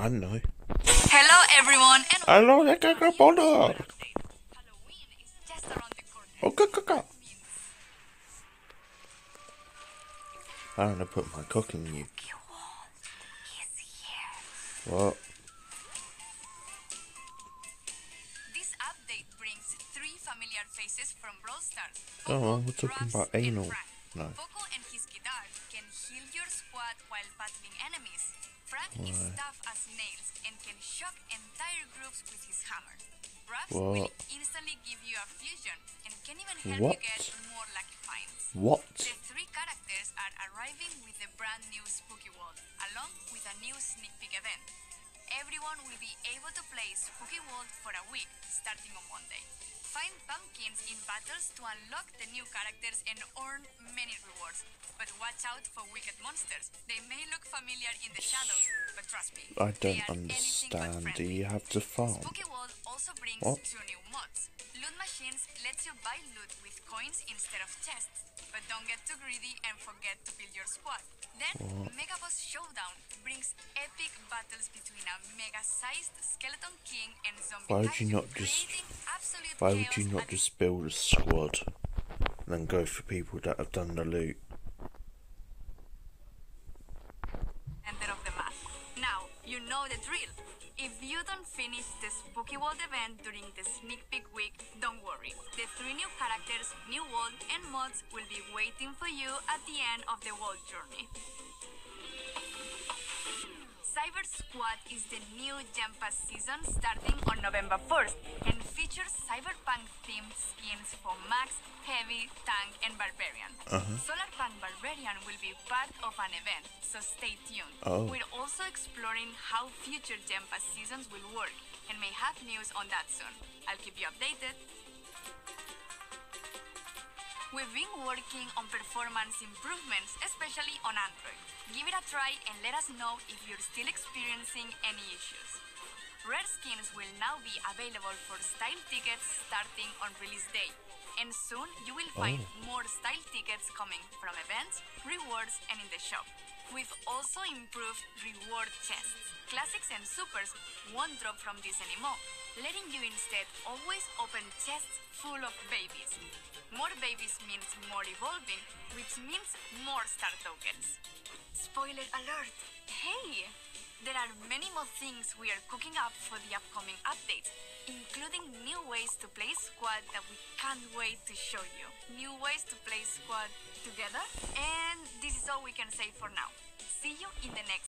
I know. Hello everyone and Hello, there, go, go, Bono. Halloween is just around the corner. Oh, go, go, go. I'm gonna put my cock in you. What? This update brings three familiar faces from Brawl Stars. Coco, we're talking about anal. No. Battling enemies. Frank is tough as nails and can shock entire groups with his hammer. What? will instantly give you a fusion and can even help What? you get more lucky finds. What? The three characters are arriving with the brand new Spooky World, along with a new sneak peek event. Everyone will be able to play Spooky World for a week, starting on Monday. Find pumpkins in battles to unlock the new characters and earn many rewards. But watch out for wicked monsters. They may look familiar in the shadows, but trust me, I don't understand. Do you have to farm? Spooky World also brings What? two new mods. Loot Machines lets you buy loot with coins instead of chests. But don't get too greedy and forget to build your squad. Then, Mega Boss Showdown brings epic battles between a mega-sized Skeleton King and Zombie Why would you not just- Why would you not just build a squad and then go for people that have done the loot? center of the map. Now, you know the drill. If you don't finish the Spooky World event during the sneak peek week, don't worry. The three new characters, new world, and mods will be waiting for you at the end of the world journey. Cyber Squad is the new Gem Pass season starting on November 1st and features cyberpunk themed skins for Max, Heavy, Tank, and Barbarian. Uh-huh. Solarpunk Barbarian will be part of an event, so stay tuned. Oh. We're also exploring how future Gem Pass seasons will work and may have news on that soon. I'll keep you updated. We've been working on performance improvements, especially on Android. Give it a try and let us know if you're still experiencing any issues. Rare skins will now be available for style tickets starting on release day. And soon you will find oh. more style tickets coming from events, rewards, and in the shop. We've also improved reward chests. Classics and supers won't drop from this anymore, letting you instead always open chests full of babies. More babies means more evolving, which means more star tokens. Spoiler alert! Hey! There are many more things we are cooking up for the upcoming updates, including new ways to play squad that we can't wait to show you. New ways to play squad together, and this is all we can say for now. See you in the next